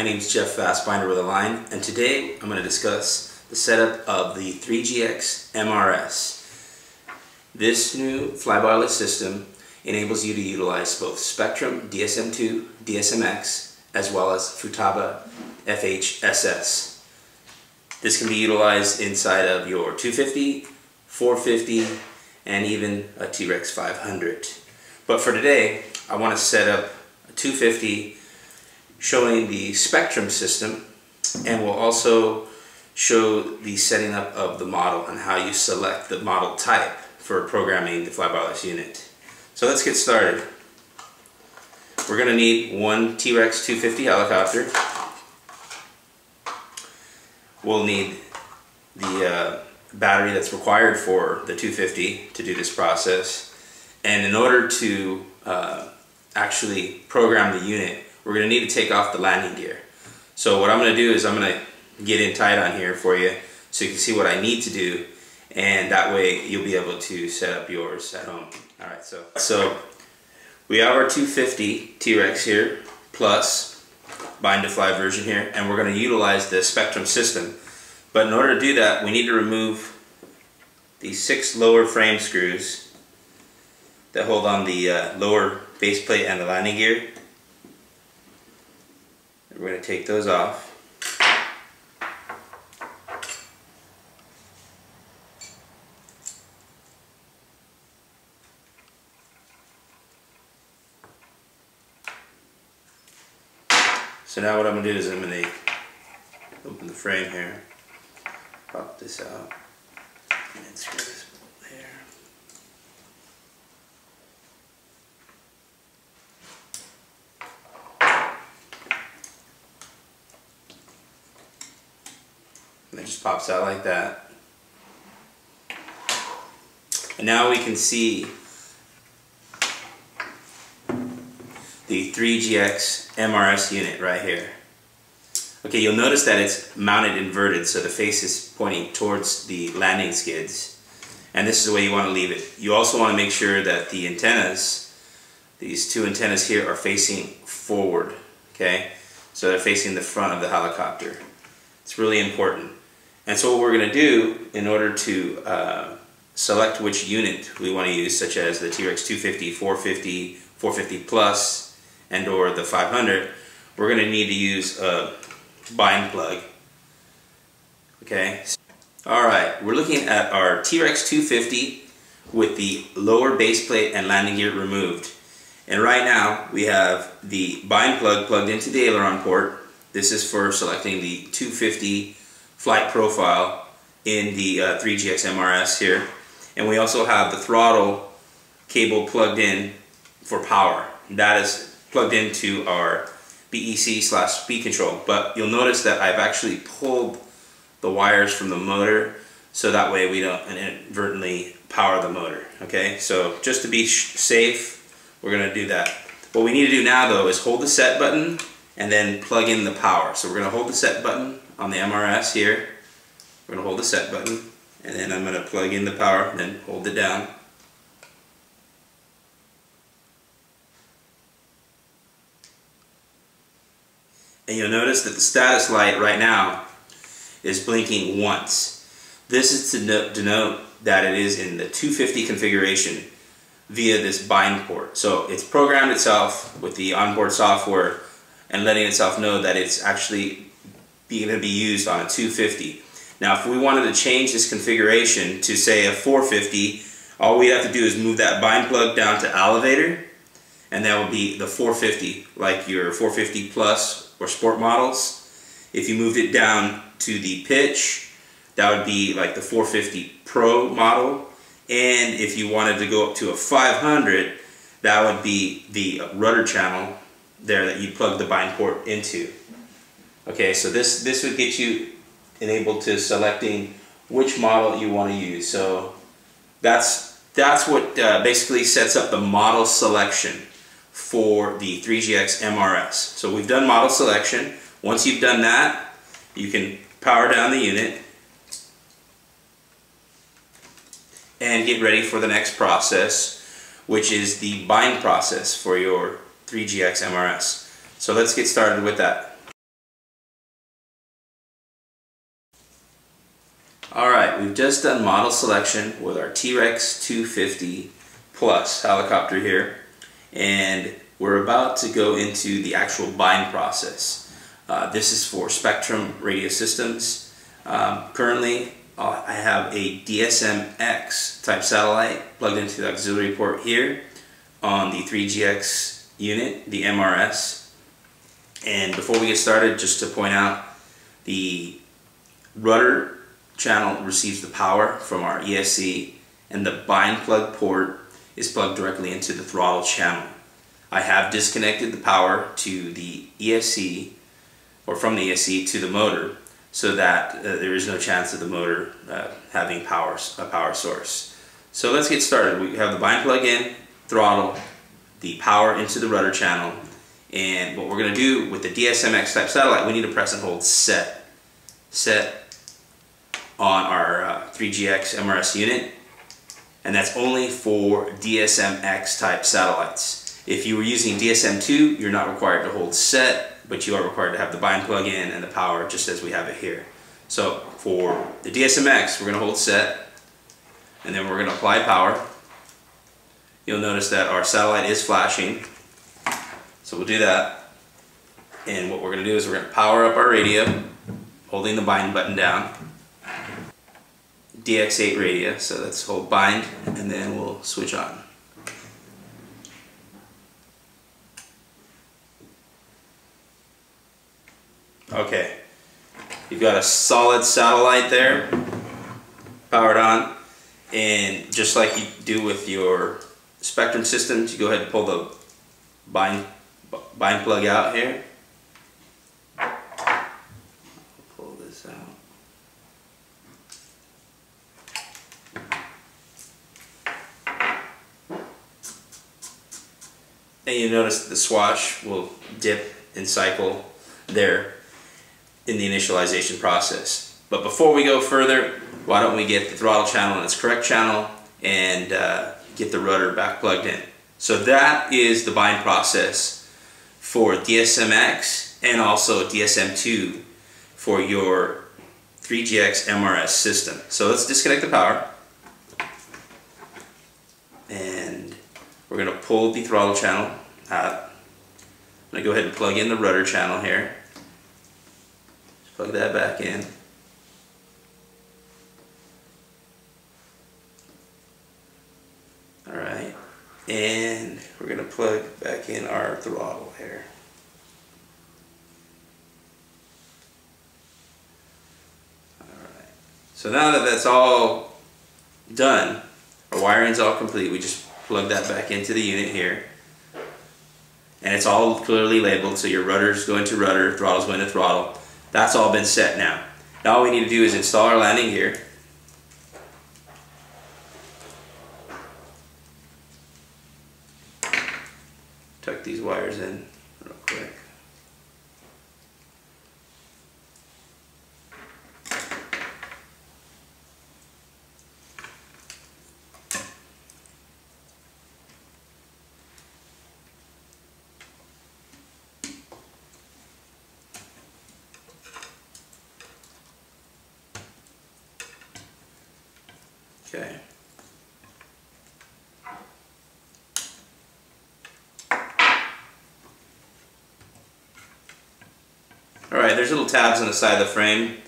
my name is Jeff Fassbinder with Align, and today I'm going to discuss the setup of the 3GX MRS. This new flybarless system enables you to utilize both Spektrum DSM2, DSMX, as well as Futaba FHSS. This can be utilized inside of your 250, 450, and even a T-Rex 500. But for today, I want to set up a 250 showing the Spektrum system and we'll also show the setting up of the model and how you select the model type for programming the flybarless unit. So let's get started. We're going to need one T-Rex 250 helicopter. We'll need the uh, battery that's required for the 250 to do this process. And in order to uh, actually program the unit, we're to need to take off the landing gear. So what I'm to do is I'm to get in tight on here for you so you can see what I need to do and that way you'll be able to set up yours at home. Alright, so, so we have our 250 T-Rex here plus bind to fly version here and we're to utilize the Spektrum system. But in order to do that we need to remove these six lower frame screws that hold on the uh, lower base plate and the landing gear we're going to take those off. So now what I'm going to do is I'm going to open the frame here, pop this out, and screw this just pops out like that. And now we can see the 3GX MRS unit right here. Okay, you'll notice that it's mounted inverted, so the face is pointing towards the landing skids. And this is the way you want to leave it. You also want to make sure that the antennas, these two antennas here, are facing forward, okay? So they're facing the front of the helicopter. It's really important. And so what we're going to do in order to uh, select which unit we want to use, such as the T-Rex 250, 450, 450 Plus, and or the 500, we're going to need to use a bind plug. Okay. Alright, we're looking at our T-Rex 250 with the lower base plate and landing gear removed. And right now we have the bind plug plugged into the aileron port. This is for selecting the 250 flight profile in the uh, 3GX MRS here. And we also have the throttle cable plugged in for power. That is plugged into our BEC slash speed control. But you'll notice that I've actually pulled the wires from the motor so that way we don't inadvertently power the motor. Okay, so just to be safe, we're going to do that. What we need to do now though is hold the set button and then plug in the power. So we're going to hold the set button on the MRS here. We're going to hold the set button and then I'm going to plug in the power and then hold it down. And you'll notice that the status light right now is blinking once. This is to denote that it is in the 250 configuration via this bind port. So it's programmed itself with the onboard software and letting itself know that it's actually going to be used on a 250. Now if we wanted to change this configuration to say a 450, all we have to do is move that bind plug down to elevator and that would be the 450 like your 450 plus or sport models. If you moved it down to the pitch, that would be like the 450 Pro model. And if you wanted to go up to a 500, that would be the rudder channel there that you plug the bind port into. Okay, so this, this would get you enabled to selecting which model you want to use. So that's, that's what uh, basically sets up the model selection for the 3GX MRS. So we've done model selection. Once you've done that, you can power down the unit and get ready for the next process, which is the bind process for your 3GX MRS. So let's get started with that. Alright, we've just done model selection with our T-Rex 250 Plus helicopter here and we're about to go into the actual buying process. Uh, this is for Spektrum radio systems. Um, currently uh, I have a DSM-X type satellite plugged into the auxiliary port here on the 3GX unit, the MRS. And before we get started, just to point out, the rudder channel receives the power from our ESC and the bind plug port is plugged directly into the throttle channel. I have disconnected the power to the ESC or from the ESC to the motor so that uh, there is no chance of the motor uh, having power, a power source. So let's get started. We have the bind plug in, throttle, the power into the rudder channel, and what we're going to do with the DSM-X type satellite, we need to press and hold set. Set on our uh, 3GX MRS unit, and that's only for DSM-X type satellites. If you were using DSM-2, you're not required to hold set, but you are required to have the bind plug in and the power just as we have it here. So for the DSM-X, we're going to hold set, and then we're going to apply power. You'll notice that our satellite is flashing, so we'll do that. And what we're going to do is we're going to power up our radio, holding the bind button down. DX8 radio, so let's hold bind and then we'll switch on. Okay, you've got a solid satellite there, powered on, and just like you do with your Spektrum systems, you go ahead and pull the bind, bind plug out here. Pull this out. And you notice the swash will dip and cycle there in the initialization process. But before we go further, why don't we get the throttle channel in its correct channel and uh, get the rudder back plugged in. So that is the bind process for DSM-X and also DSM-2 for your 3GX MRS system. So let's disconnect the power. And we're going to pull the throttle channel out. I'm going to go ahead and plug in the rudder channel here. Just plug that back in. Alright, and we're going to plug back in our throttle here. So now that that's all done, our wiring's all complete, we just plug that back into the unit here. And it's all clearly labeled, so your rudder's going to rudder, throttle's going to throttle. That's all been set now. Now all we need to do is install our landing gear. tuck these wires in real quick. Okay. Alright, there's little tabs on the side of the frame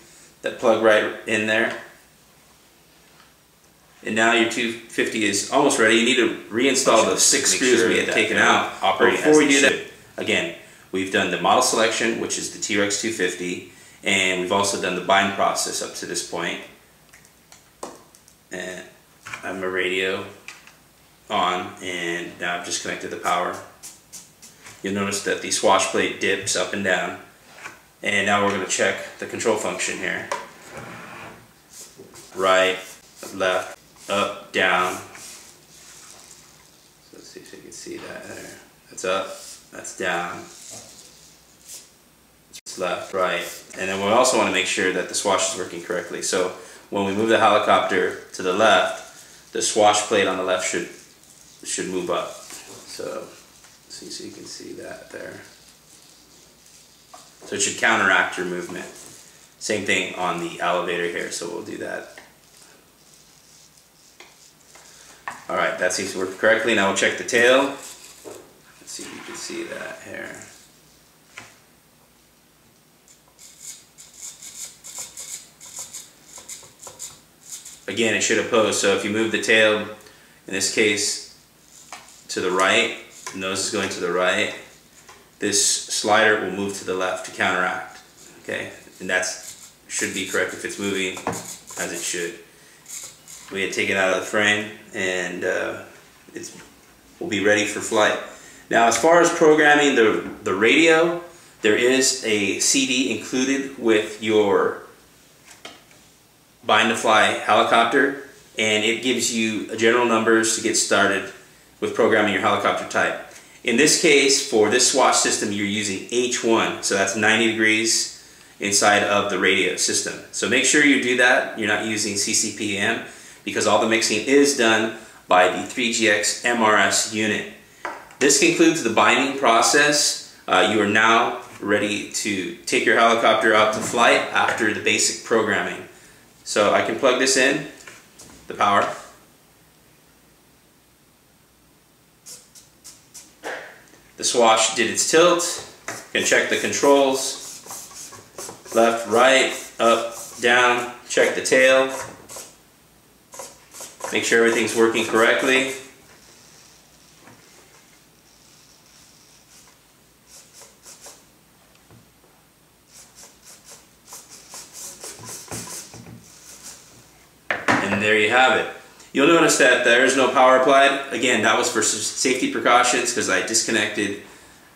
that plug right in there. And now your 250 is almost ready. You need to reinstall the six screws sure we had taken out. Before we do that, again, we've done the model selection, which is the T-Rex 250, and we've also done the bind process up to this point. My radio on, and now I've just connected the power. You'll notice that the swash plate dips up and down. And now we're going to check the control function here. Right, left, up, down. So let's see if you can see that there. That's up, that's down. It's left, right. And then we also want to make sure that the swash is working correctly. So when we move the helicopter to the left, the swash plate on the left should should move up. So see so you can see that there. So it should counteract your movement. Same thing on the elevator here, so we'll do that. All right, that seems to work correctly. Now we'll check the tail. Let's see if you can see that here. Again, it should oppose. So if you move the tail, in this case, to the right, nose is going to the right, this slider will move to the left to counteract. Okay, and that's should be correct if it's moving as it should. We had taken out of the frame and uh, it's will be ready for flight. Now as far as programming the, the radio, there is a CD included with your bind to fly helicopter and it gives you general numbers to get started with programming your helicopter type. In this case, for this swash system, you're using H1, so that's 90 degrees inside of the radio system. So make sure you do that. You're not using CCPM because all the mixing is done by the 3GX MRS unit. This concludes the binding process. Uh, you are now ready to take your helicopter out to flight after the basic programming. So I can plug this in, the power. The swash did its tilt. can check the controls. Left, right, up, down. Check the tail. Make sure everything's working correctly. There you have it. You'll notice that there is no power applied. Again, that was for safety precautions because I disconnected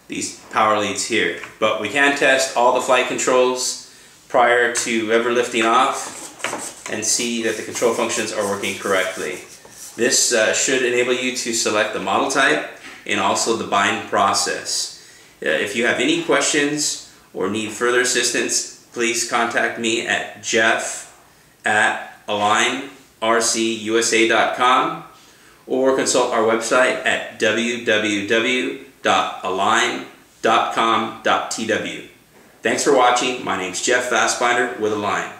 these power leads here. But we can test all the flight controls prior to ever lifting off and see that the control functions are working correctly. This uh, should enable you to select the model type and also the bind process. Uh, if you have any questions or need further assistance, please contact me at jeff at alignrcusa.com or consult our website at www.align.com.tw. Thanks for watching. My name's Jeff Fassbinder with Align.